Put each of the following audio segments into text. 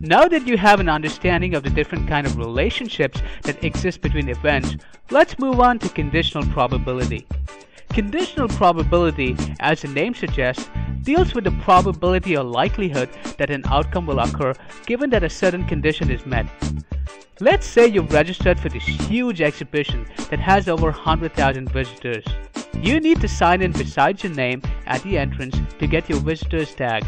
Now that you have an understanding of the different kind of relationships that exist between events, let's move on to conditional probability. Conditional probability, as the name suggests, deals with the probability or likelihood that an outcome will occur given that a certain condition is met. Let's say you've registered for this huge exhibition that has over 100,000 visitors. You need to sign in beside your name at the entrance to get your visitor's tag.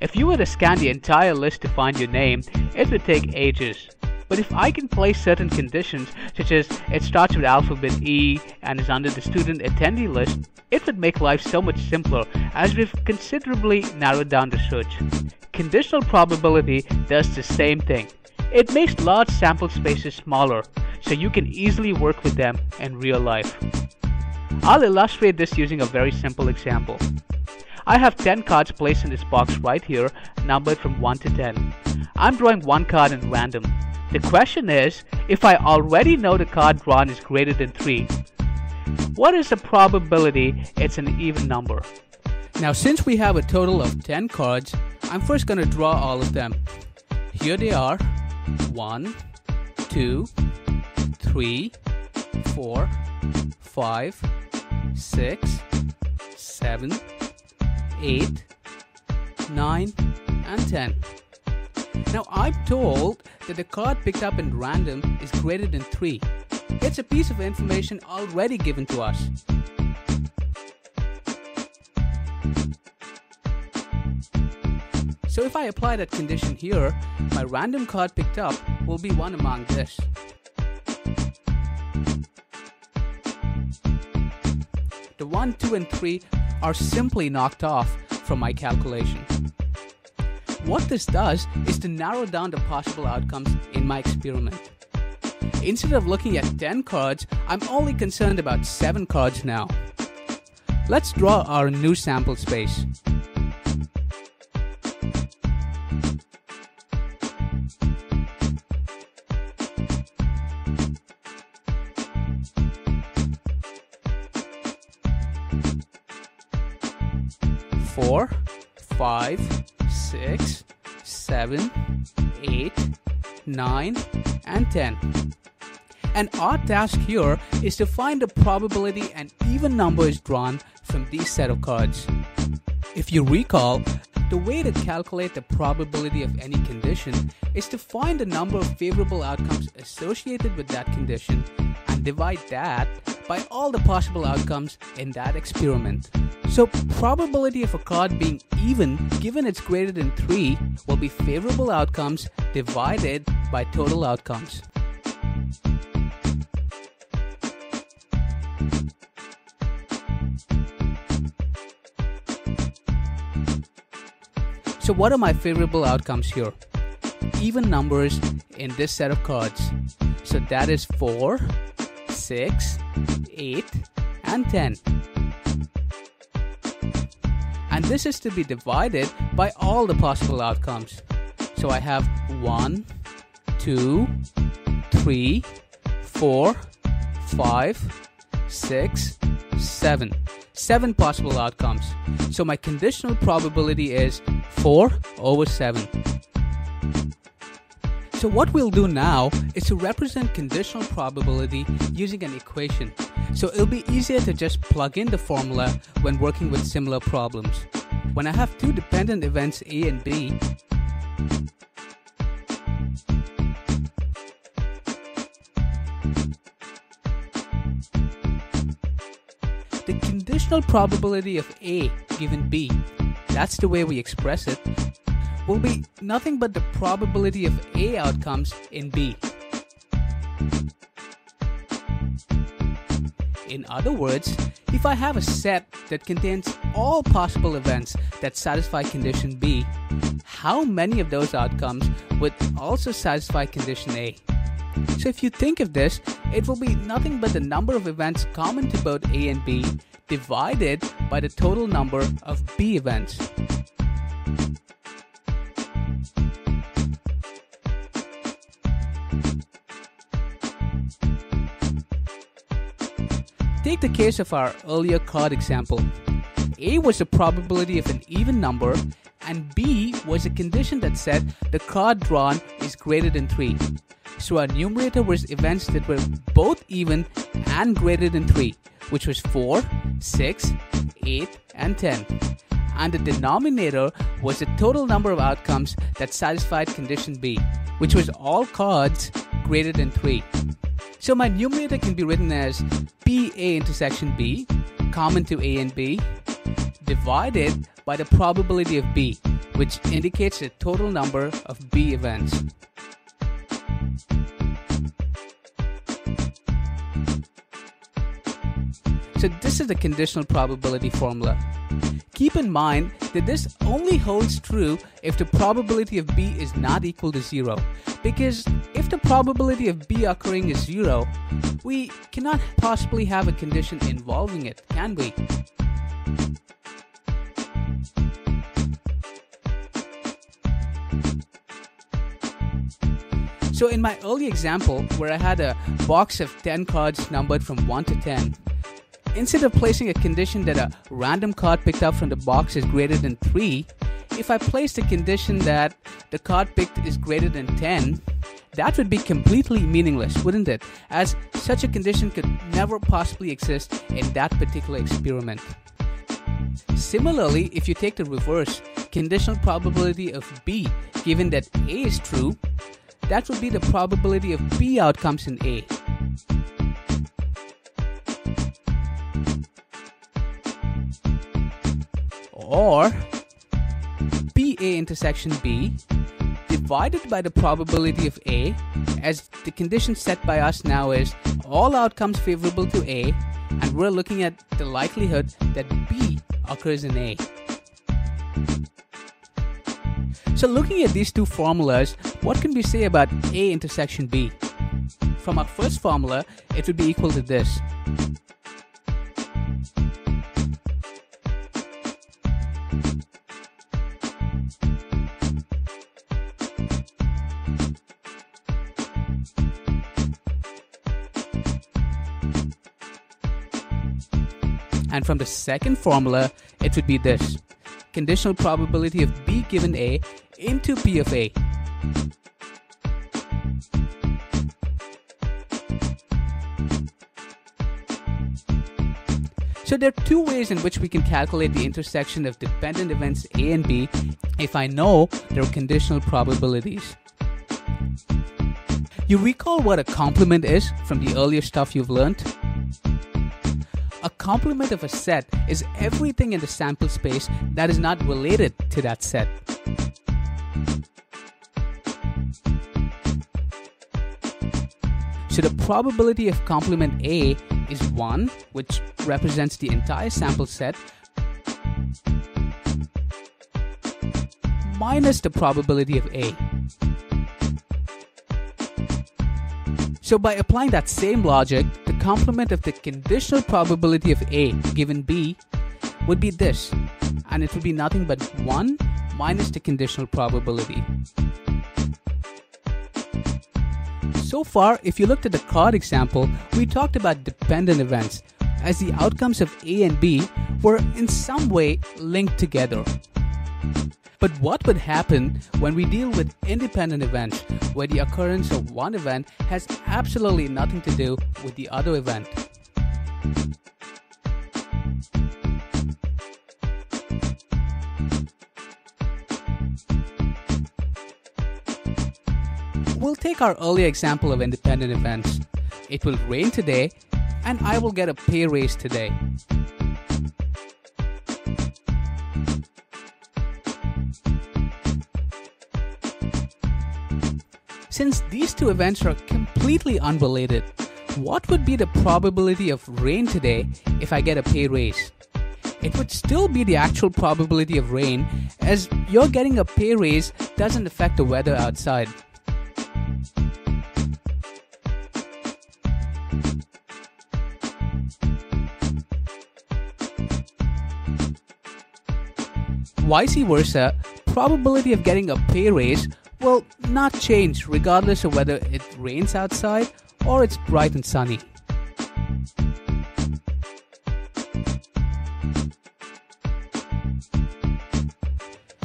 If you were to scan the entire list to find your name, it would take ages. But if I can place certain conditions, such as it starts with alphabet E and is under the student attendee list, it would make life so much simpler as we've considerably narrowed down the search. Conditional probability does the same thing. It makes large sample spaces smaller, so you can easily work with them in real life. I'll illustrate this using a very simple example. I have 10 cards placed in this box right here, numbered from 1 to 10. I'm drawing one card in random. The question is, if I already know the card drawn is greater than 3, what is the probability it's an even number? Now since we have a total of 10 cards, I'm first going to draw all of them. Here they are. 1, 2, 3, 4, 5, 6, 7, 8, 9, and 10. Now I'm told that the card picked up in random is greater than 3. It's a piece of information already given to us. So if I apply that condition here, my random card picked up will be one among this. The 1, 2 and 3 are simply knocked off from my calculation. What this does is to narrow down the possible outcomes in my experiment. Instead of looking at 10 cards, I'm only concerned about 7 cards now. Let's draw our new sample space. Five, six, seven, eight, nine, and 10. And our task here is to find the probability an even number is drawn from these set of cards. If you recall, the way to calculate the probability of any condition is to find the number of favorable outcomes associated with that condition and divide that by all the possible outcomes in that experiment. So probability of a card being even given it's greater than 3 will be favorable outcomes divided by total outcomes. So what are my favorable outcomes here? Even numbers in this set of cards. So that is 4, 6, 8, and 10. And this is to be divided by all the possible outcomes. So I have 1, 2, 3, 4, 5, 6, 7. 7 possible outcomes. So my conditional probability is 4 over 7. So what we'll do now is to represent conditional probability using an equation. So it'll be easier to just plug in the formula when working with similar problems. When I have two dependent events A and B, the conditional probability of A given B, that's the way we express it, will be nothing but the probability of A outcomes in B. In other words, if I have a set that contains all possible events that satisfy condition B, how many of those outcomes would also satisfy condition A? So if you think of this, it will be nothing but the number of events common to both A and B divided by the total number of B events. Take the case of our earlier card example. A was the probability of an even number and B was a condition that said the card drawn is greater than 3. So our numerator was events that were both even and greater than 3, which was 4, 6, 8, and 10. And the denominator was the total number of outcomes that satisfied condition B, which was all cards greater than 3. So my numerator can be written as PA intersection B, common to A and B, divided by the probability of B, which indicates the total number of B events. So this is the conditional probability formula. Keep in mind that this only holds true if the probability of B is not equal to zero. Because if the probability of B occurring is zero, we cannot possibly have a condition involving it, can we? So in my early example, where I had a box of 10 cards numbered from 1 to 10, Instead of placing a condition that a random card picked up from the box is greater than 3, if I place a condition that the card picked is greater than 10, that would be completely meaningless, wouldn't it? As such a condition could never possibly exist in that particular experiment. Similarly, if you take the reverse, conditional probability of B, given that A is true, that would be the probability of B outcomes in A. or PA intersection B divided by the probability of A as the condition set by us now is all outcomes favorable to A and we're looking at the likelihood that B occurs in A. So looking at these two formulas, what can we say about A intersection B? From our first formula, it would be equal to this. And from the second formula, it would be this conditional probability of B given A into P of A. So there are two ways in which we can calculate the intersection of dependent events A and B if I know their conditional probabilities. You recall what a complement is from the earlier stuff you've learned? Complement of a set is everything in the sample space that is not related to that set. So the probability of complement A is 1, which represents the entire sample set, minus the probability of A. So by applying that same logic, complement of the conditional probability of A given B would be this, and it would be nothing but 1 minus the conditional probability. So far, if you looked at the card example, we talked about dependent events, as the outcomes of A and B were in some way linked together. But what would happen when we deal with independent events, where the occurrence of one event has absolutely nothing to do with the other event? We'll take our earlier example of independent events. It will rain today, and I will get a pay raise today. Since these two events are completely unrelated, what would be the probability of rain today if I get a pay raise? It would still be the actual probability of rain, as you're getting a pay raise doesn't affect the weather outside. Vice versa, probability of getting a pay raise will not change regardless of whether it rains outside or it's bright and sunny.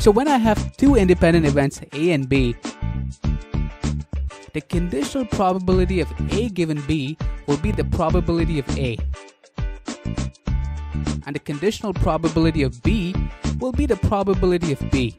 So when I have two independent events A and B, the conditional probability of A given B will be the probability of A. And the conditional probability of B will be the probability of B.